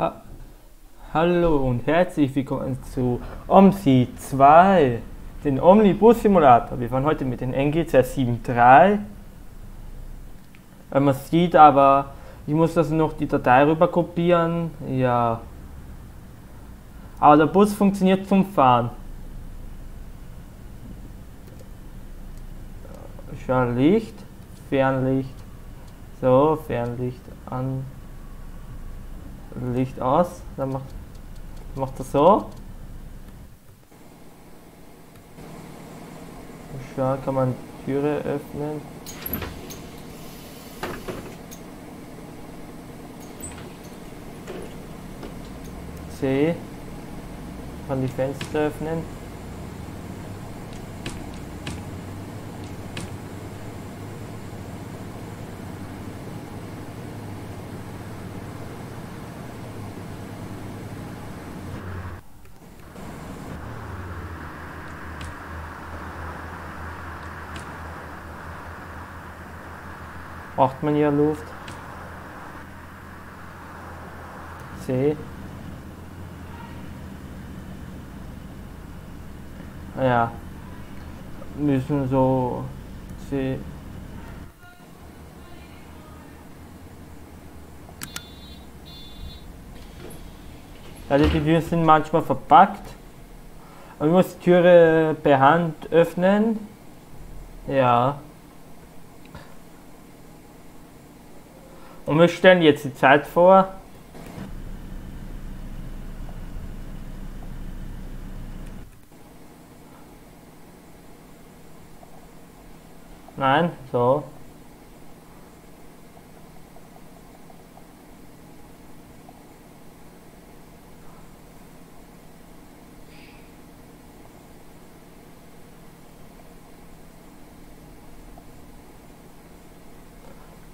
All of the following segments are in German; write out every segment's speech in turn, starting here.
Ha Hallo und herzlich willkommen zu OMSI 2, den Omnibus Simulator. Wir fahren heute mit den NGZ 7.3. Man sieht aber, ich muss das noch die Datei rüber kopieren. Ja. Aber der Bus funktioniert zum Fahren. Schau Licht, Fernlicht. So, Fernlicht an. Licht aus, dann macht, macht er so. Schau, kann man Türe öffnen. C. Kann die Fenster öffnen. Braucht man hier Luft. C. Ja. Müssen so C. Also die Türen sind manchmal verpackt. Man muss die Türe per Hand öffnen. Ja. Und wir stellen jetzt die Zeit vor. Nein, so.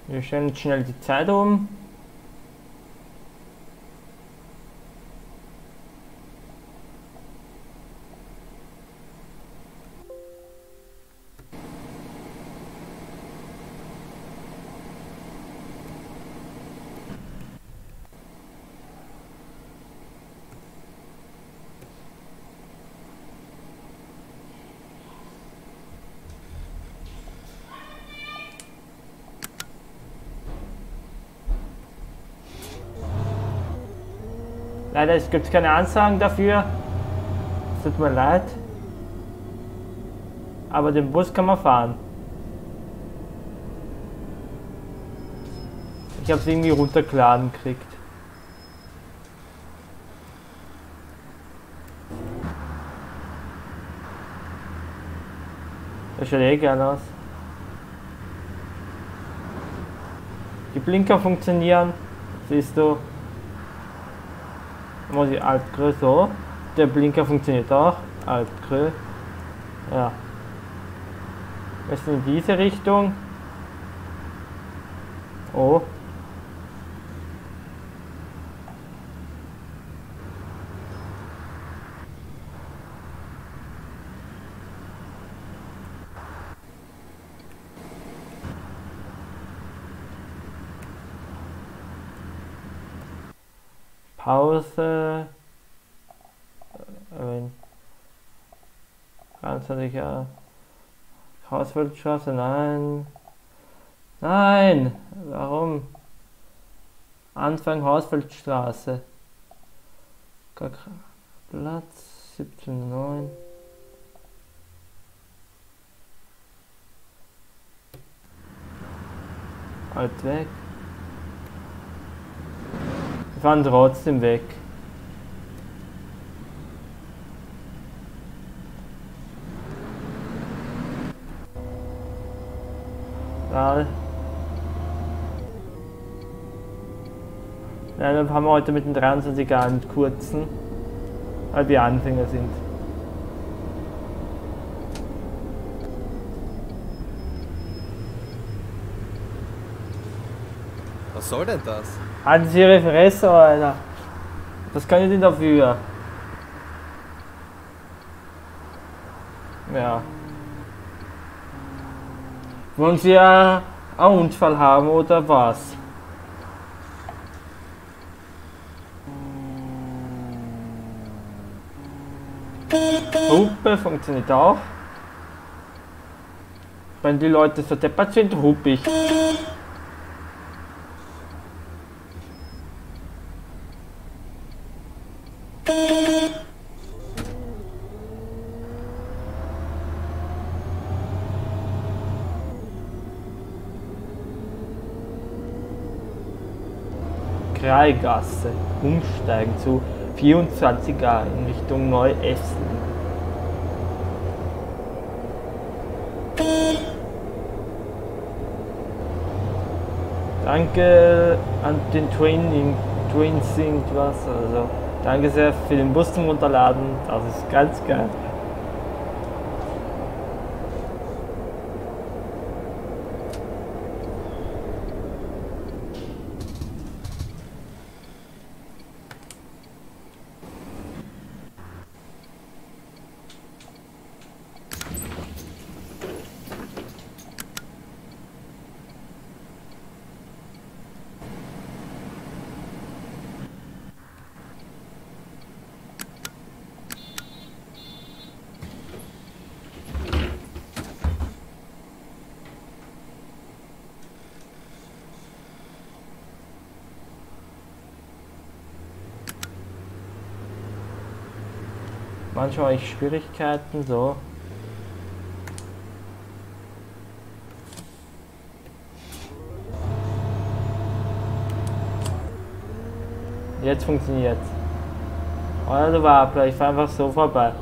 Wir stellen schnell die Zeit um. Leider gibt es keine Ansagen dafür. Tut mir leid. Aber den Bus kann man fahren. Ich habe es irgendwie runtergeladen gekriegt. Das schaut eh geil aus. Die Blinker funktionieren, siehst du muss ich Alt so. Der Blinker funktioniert auch. Alt. Ja. Sind in diese Richtung. Oh. Pause. Äh, ganz ja. Hausfeldstraße, nein. Nein! Warum? Anfang Hausfeldstraße. Platz 17,9. Halt weg. Wir fahren trotzdem weg. Ja. Ja, dann fahren wir heute mit dem 23er einen kurzen, weil wir Anfänger sind. Was soll denn das? Halten Sie Ihre Fresse, Alter. Was kann ich denn dafür? Ja. Wollen Sie ja einen Unfall haben oder was? Hupe funktioniert auch. Wenn die Leute so deppert sind, hupe ich. Kreigasse umsteigen zu 24a in Richtung Neu-Essen. Danke an den Twin singt was, also danke sehr für den Bus zum Runterladen, das ist ganz geil. Manchmal habe ich Schwierigkeiten, so. Jetzt funktioniert Also Wabler, ich fahre einfach so vorbei.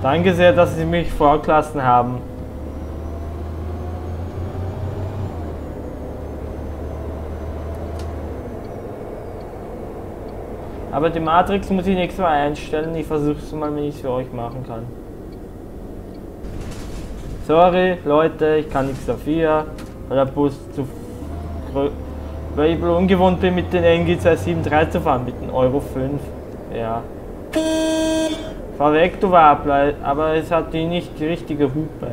Danke sehr, dass Sie mich vorgelassen haben. Aber die Matrix muss ich nächstes Mal einstellen. Ich versuche es mal, wenn ich es für euch machen kann. Sorry, Leute, ich kann nichts dafür, weil der Bus zu weil ich ungewohnt bin, mit den NG 273 zu fahren, mit dem Euro 5. Ja. Fahr weg, du Wabler, aber es hat die nicht die richtige Hupe.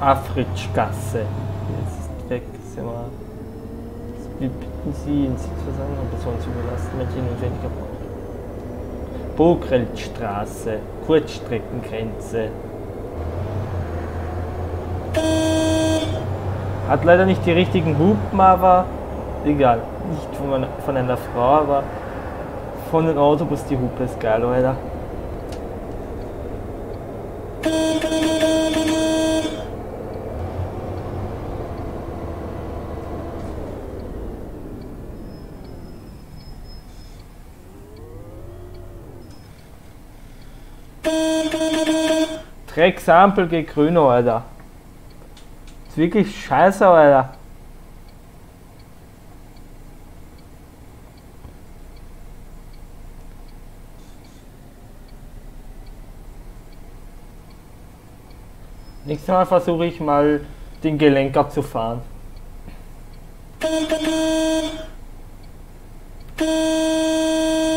Afritschgasse. Jetzt ist weg, sind wir. Wir bitten Sie, in Sitzversammlung Personen zu überlassen, welche notwendiger brauchen. Bogreltstraße, Kurzstreckengrenze. Hat leider nicht die richtigen Hupen, aber egal. Nicht von, von einer Frau, aber von dem Autobus die Hupe ist geil, Alter. Drecksampel gegen Grüno, Alter. Ist wirklich scheiße, Alter. Nächstes Mal versuche ich mal den Gelenker zu fahren.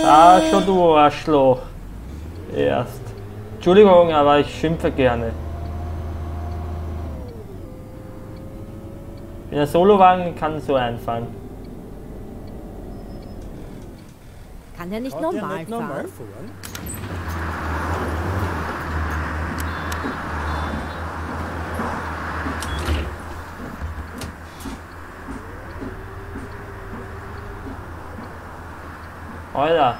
Ah, schon du Arschloch. Erst. Entschuldigung, aber ich schimpfe gerne. In der Solowagen kann so einfahren. Kann der nicht normal, der nicht normal fahren? fahren? Alter.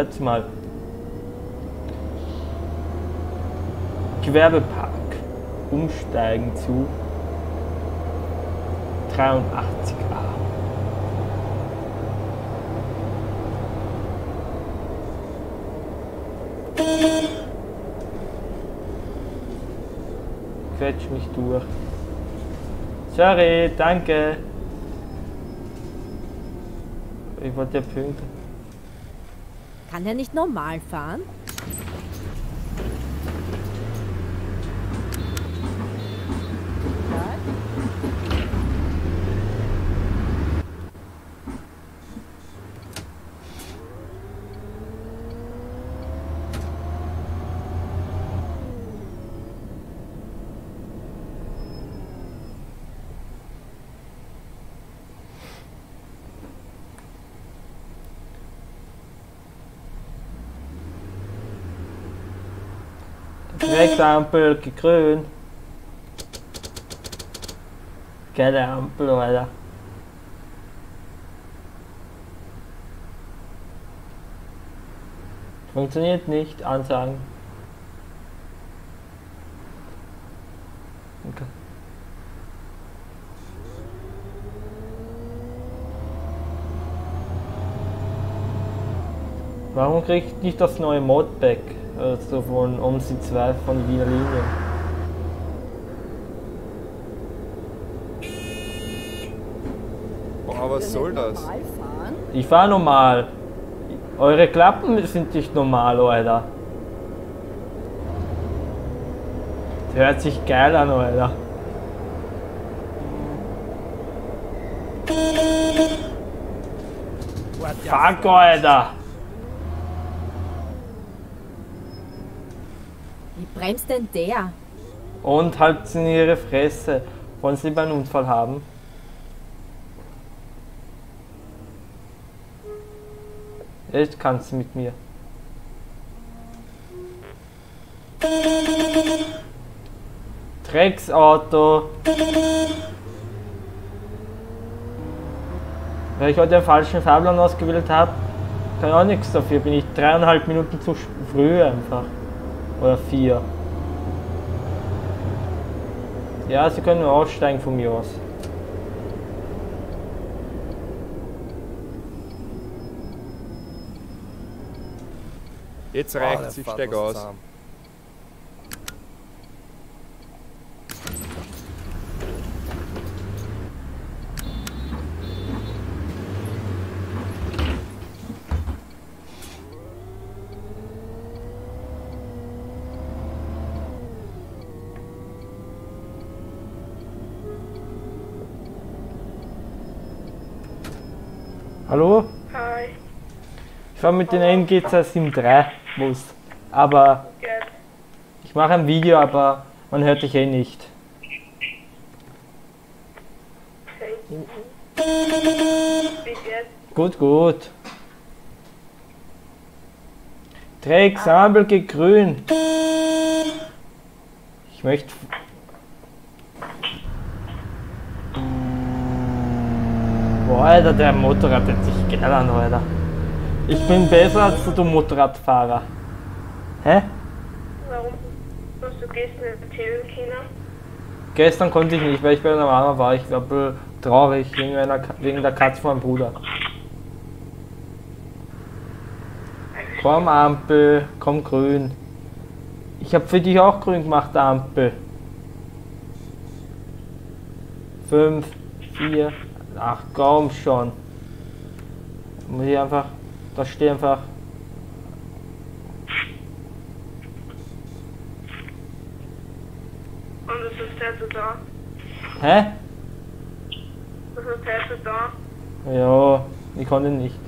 Hört mal. Gewerbepark. Umsteigen zu 83a. Quetsch mich durch. Sorry, danke. Ich wollte ja pünktlich. Kann er nicht normal fahren? Rechtsampel grün. Geile Ampel, Alter. Funktioniert nicht, ansagen. Warum kriegt nicht das neue Modpack? Also von OMSI 2 von Wiener Linie. Boah, was soll das? Ich fahr normal. Eure Klappen sind nicht normal, Alter. Das hört sich geil an, Alter. Fuck, Alter. Bremst denn der? Und halten in ihre Fresse. Wollen sie lieber einen Unfall haben? Jetzt kannst du mit mir. Drecksauto. Weil ich heute den falschen Fahrplan ausgewählt habe, kann ich auch nichts dafür. Bin ich dreieinhalb Minuten zu früh einfach. Oder vier. Ja, sie können nur aussteigen von mir aus. Jetzt reicht's, ich steig aus. Hallo? Hi, Ich fahre mit den NG 273 Bus. Aber ich mache ein Video, aber man hört dich eh nicht. Gut, gut. Dreck, Sabel, grün. Ich möchte. Alter, der Motorrad hört sich geil an, Alter. Ich bin besser als du Motorradfahrer. Hä? Warum hast du gestern erzählen können? Gestern konnte ich nicht, weil ich bei der Mama war. Ich war ein bisschen traurig wegen, einer, wegen der Katze von meinem Bruder. Komm Ampel, komm grün. Ich habe für dich auch grün gemacht, Ampel. Fünf, vier, ach komm schon. Muss ich einfach, da steht einfach. Und was ist heute da? Hä? Was ist heute da? Ja, ich konnte nicht.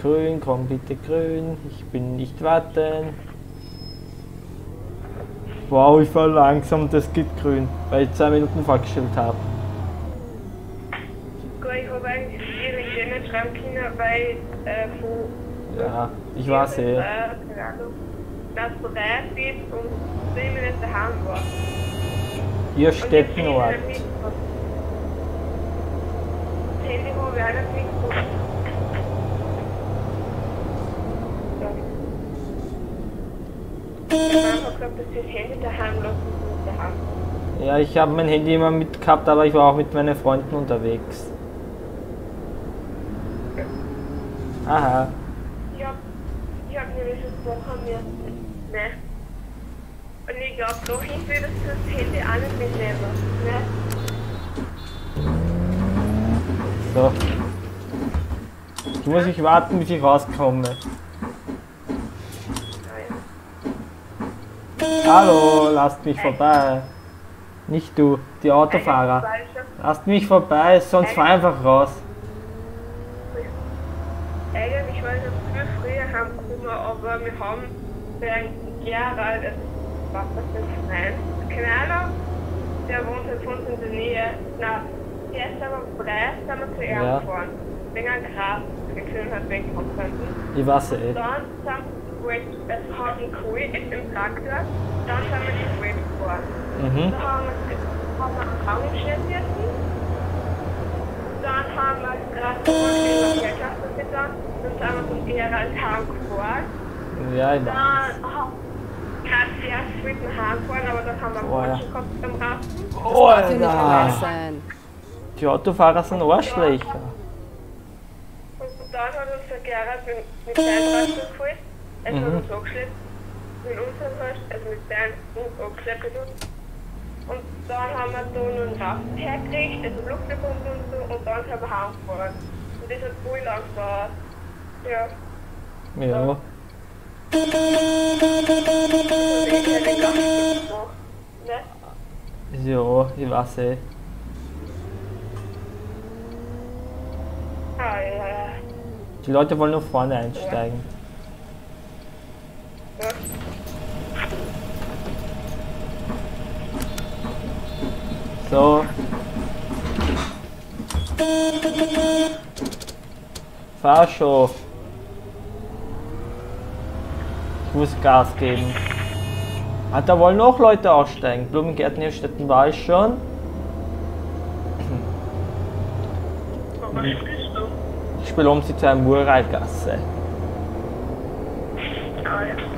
Grün, komm bitte grün. Ich bin nicht warten. Wow, ich fahr langsam, das geht grün, weil ich zwei Minuten vorgestellt habe. Gut, ich habe eigentlich nicht schreiben können, weil äh, von Ja, ich weiß eh. äh, dass du bereit bist und zehn Minuten daheim war. Hier Und steht jetzt nur Handy habe ich auch nicht mitgebracht. Ja. Gesagt, dass sie das Handy daheim lassen daheim. Ja, ich habe mein Handy immer mit gehabt, aber ich war auch mit meinen Freunden unterwegs. Aha. Ich hab, ich hab nämlich versprochen, mir. Ne. Und ich glaube, doch ich will das das Handy auch nicht mitnehmen. Ne. So. Ich muss ich warten, bis ich rauskomme. Hallo, lasst mich vorbei. Nicht du, die Autofahrer. Lasst mich vorbei, sonst fahr einfach raus. Eigentlich war ich ja viel früher heimgekommen, aber wir haben bei einem Gerald, was das denn Freund, keine Ahnung, der wohnt halt von uns in der Nähe. Na, der ist aber da sind wir zu ihm Ja. gefahren. Wegen einem Gras, gekühlt hat, wegkommen könnten. Ich weiß eh. Dann sind wir, es hat einen Kult im Traktor, dann sind wir die Kult gefahren. Mhm. Da haben wir, haben wir Augenschein müssen. Dann haben wir gerade die Herklasse getan. Dann sind wir zum Gerald heimgefahren. Ja, ich Dann weiß. haben wir gerade erst mit dem heimgefahren, aber dann haben wir Oh, ja. Quatsch gehabt beim Rasten. Oh, hier nicht Alter. sein. Die Autofahrer sind Arschlöcher. Und dann hat uns der Gerald mit, mit seinem geholt. Also Mhm. uns angeschleppt. Mit unserem Rest, also mit uns angeschleppt. Und dann haben wir da noch einen Rasten hergekriegt, also Luftbekunden und so, und dann sind wir heimgefahren. Und das hat voll lang gedauert. Ja. Ja. Ne? Ja, ich weiß eh. Ah, ja, ja. Die Leute wollen nur vorne einsteigen. ja. So. Fahr schon. Ich muss Gas geben. Ah, da wollen noch Leute aussteigen. Blumengärten Hirstetten war ich schon. Ich spiele um sie zu einer Muralgasse. Ah, ja.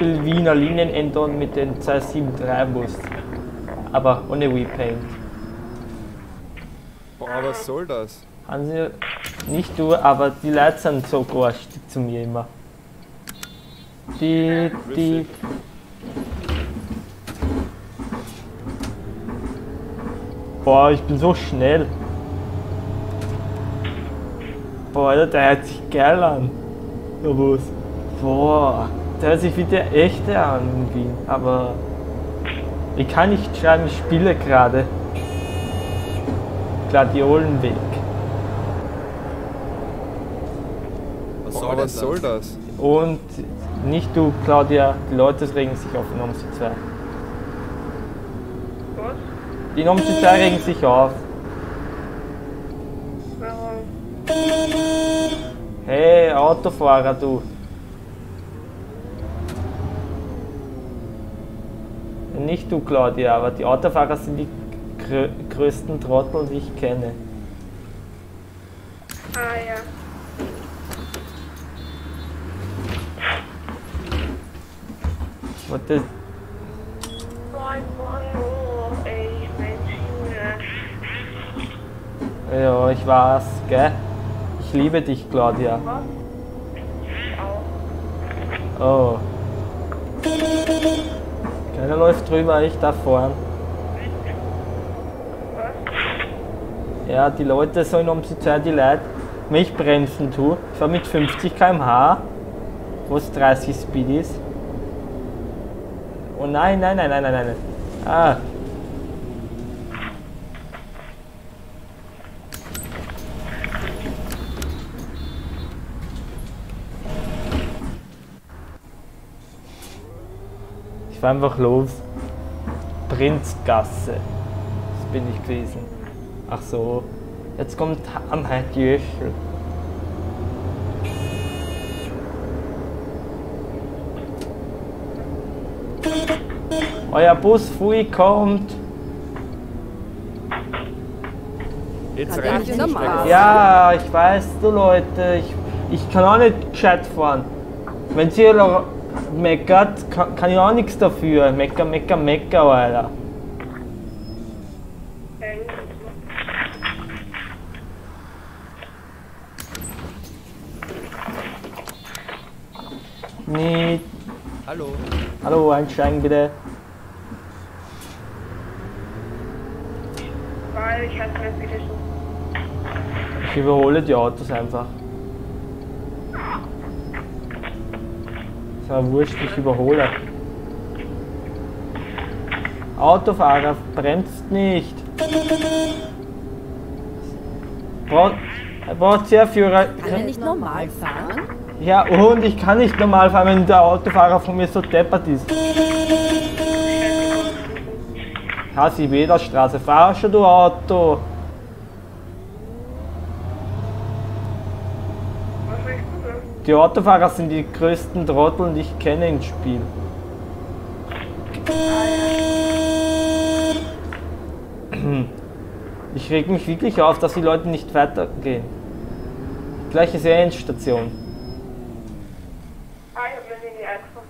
Wiener Linienendon mit den 273 Bus. Aber ohne Repaint. Boah, was soll das? Haben sie nicht du, aber die Leute sind so garstig zu mir immer. Die, die. Boah, ich bin so schnell. Boah, Alter, der hört sich geil an. Der Bus. Boah, der hört sich wie der echte an Wien. Aber ich kann nicht schreiben, ich spiele gerade. Gladiolenweg. Was Boah, soll denn was das? soll das? Und nicht du, Claudia, die Leute regen sich auf in Omsi 2. Was? Die in Omsi 2 regen sich auf. Warum? Hey, Autofahrer, du. Nicht du, Claudia, aber die Autofahrer sind die grö größten Trottel, die ich kenne. Ah, ja. Wollte. Boah, Mann, oh, ey, Mensch, Junge. Ja, ich weiß, gell? Ich liebe dich, Claudia. Was? Ich auch. Oh. Keiner läuft drüber, ich da. Was? Ja, die Leute sollen um die Zeit, die Leute, mich bremsen tu. Ich fahr mit 50 km/h, wo es 30 Speed ist. Oh nein, nein, nein, nein, nein, nein. Ah. Ich einfach los. Prinzgasse. Das bin ich gewesen. Ach so. Jetzt kommt Hamheit Jöchel. Euer Bus Fui kommt. Jetzt reicht nicht normal? Strecke. Ja, ich weiß, du Leute, ich, ich kann auch nicht gescheit fahren. Wenn sie meckert, kann, kann ich auch nichts dafür. Mecker, mecker, mecker, Alter. Nicht. Hallo. Hallo, einsteigen bitte. Ich überhole die Autos einfach. War wurscht, ich überhole. Autofahrer, bremst nicht. Braucht sehr Führer. Kann er nicht normal fahren? Ja, und ich kann nicht normal fahren, wenn der Autofahrer von mir so deppert ist. Hassi, e Straße, fahr schon du Auto. Die Autofahrer sind die größten Trottel, die ich kenne im Spiel. Ich reg mich wirklich auf, dass die Leute nicht weitergehen. Gleiche Serienstation. Ah, ich hab mir nicht angefangen.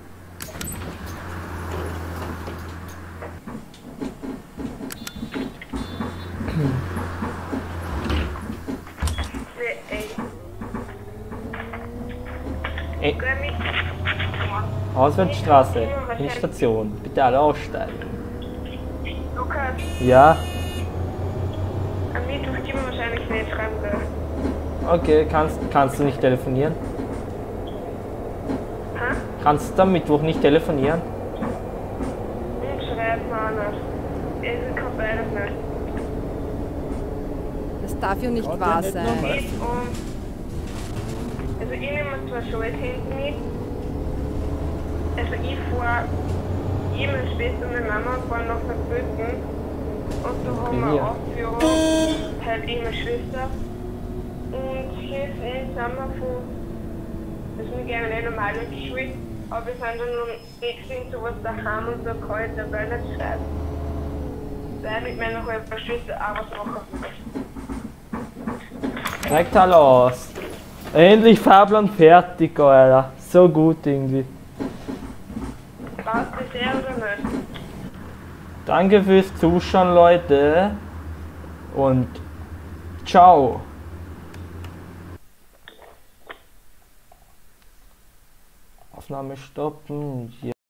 Nee, ey. Ey, Grammy. Auswärtsstraße, Endstation. Bitte alle aussteigen. Lukas, Ja, am Mittwoch gehen wir wahrscheinlich nicht schreiben. gell? okay, kannst, kannst du nicht telefonieren? Hä? Kannst du am Mittwoch nicht telefonieren? Wir auch nicht. Es kann beides nicht. Das darf ja nicht wahr sein. Um. Also ich nehme zwar Schulhände mit. Also ich fahre, ich, meine Schwester und meine Mama fahren nach Saarbrücken. Und da haben wir. Aufführung, halt ich meine Schwester. Und jetzt sind wir von, das sind gerne nicht normal in die Schule, aber wir sind dann noch nichts sowas daheim und so kalt, da will ich nicht schreiben. Weil ich mit meiner halben Schwester auch was machen will. Direkt aus. Endlich Fahrplan fertig, Alter. So gut irgendwie. Du das eh oder nicht? Danke fürs Zuschauen, Leute. Und ciao. Aufnahme stoppen. Ja.